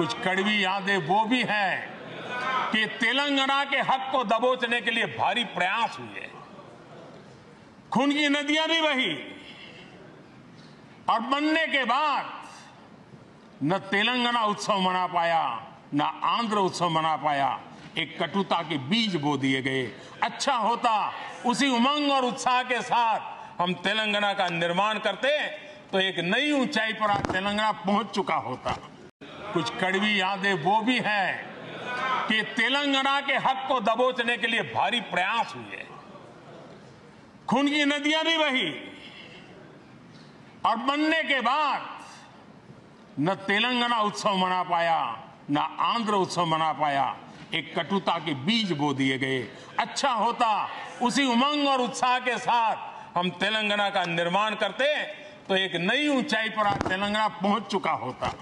कुछ कड़वी यादें वो भी हैं कि तेलंगाना के हक को दबोचने के लिए भारी प्रयास हुए। खून की नदियाँ भी बही और बनने के बाद न तेलंगाना उत्सव मना पाया, न आंध्र उत्सव मना पाया। एक कटुता के बीज बो दिए गए। अच्छा होता, उसी उमंग और उत्साह के साथ हम तेलंगाना का निर्माण करते तो एक नई ऊंचाई पर आज तेलंगाना पहुँच चुका होता। कुछ कड़वी यादें वो भी हैं कि तेलंगाना के हक को दबोचने के लिए भारी प्रयास हुए खून की नदियाँ भी बही। और बनने के बाद न तेलंगाना उत्सव मना पाया, न आंध्र उत्सव मना पाया। एक कटुता के बीज बो दिए गए। अच्छा होता, उसी उमंग और उत्साह के साथ हम तेलंगाना का निर्माण करते तो एक नई ऊंचाई पर आज तेलंगाना पहुँच चुका होता।